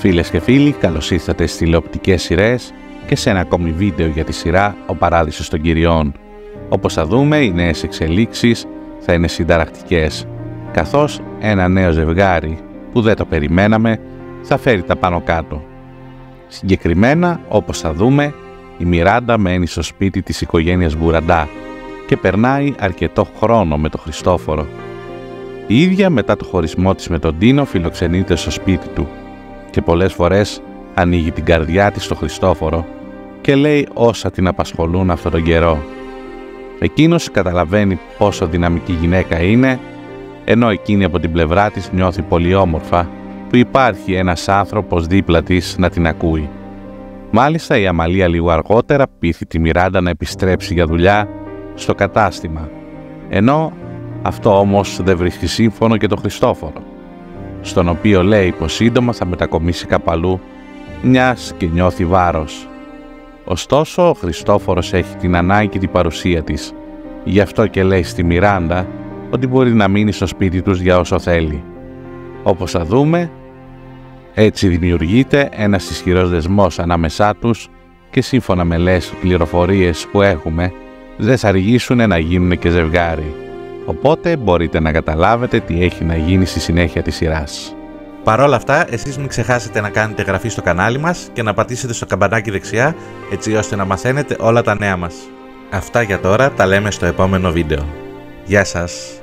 Φίλες και φίλοι, καλώς ήρθατε στις τηλεοπτικές σειρές και σε ένα ακόμη βίντεο για τη σειρά «Ο Παράδεισος των Κυριών». Όπως θα δούμε, οι νέες εξελίξεις θα είναι συνταρακτικές, καθώς ένα νέο ζευγάρι που δεν το περιμέναμε θα φέρει τα πάνω κάτω. Συγκεκριμένα, όπως θα δούμε, η Μιράντα μένει στο σπίτι της οικογένειας Μπουραντά και περνάει αρκετό χρόνο με τον Χριστόφορο. Η ίδια μετά το χωρισμό της με τον Τίνο φιλοξενείται στο σπίτι του και πολλές φορές ανοίγει την καρδιά της στο Χριστόφορο και λέει όσα την απασχολούν αυτόν τον καιρό. Εκείνος καταλαβαίνει πόσο δυναμική γυναίκα είναι, ενώ εκείνη από την πλευρά της νιώθει πολύ όμορφα που υπάρχει ένας άνθρωπος δίπλα της να την ακούει. Μάλιστα η Αμαλία λίγο αργότερα πείθει τη Μιράντα να επιστρέψει για δουλειά στο κατάστημα, ενώ αυτό όμως δεν βρίσκει σύμφωνο και τον Χριστόφορο, στον οποίο λέει πως σύντομα θα μετακομίσει καπαλού, μιας και νιώθει βάρος. Ωστόσο, ο Χριστόφορος έχει την ανάγκη την παρουσία της, γι' αυτό και λέει στη Μιράντα ότι μπορεί να μείνει στο σπίτι τους για όσο θέλει. Όπως θα δούμε, έτσι δημιουργείται ένας ισχυρός δεσμός ανάμεσά τους και σύμφωνα με λες πληροφορίες που έχουμε, δεν θα αργήσουν να γίνουν και ζευγάρι. Οπότε μπορείτε να καταλάβετε τι έχει να γίνει στη συνέχεια της σειράς. Παρ' όλα αυτά, εσείς μην ξεχάσετε να κάνετε εγγραφή στο κανάλι μας και να πατήσετε στο καμπανάκι δεξιά, έτσι ώστε να μαθαίνετε όλα τα νέα μας. Αυτά για τώρα, τα λέμε στο επόμενο βίντεο. Γεια σας!